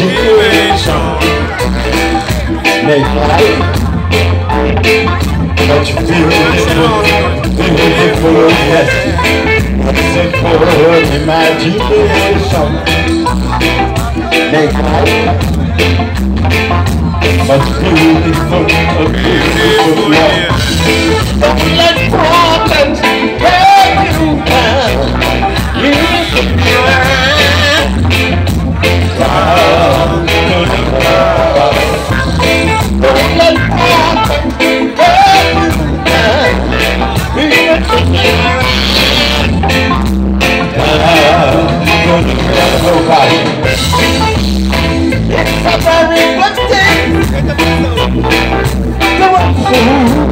imagination Make life But you feel beautiful, beautiful, yes. Simple imagination. Make life Much beautiful, beautiful, yes you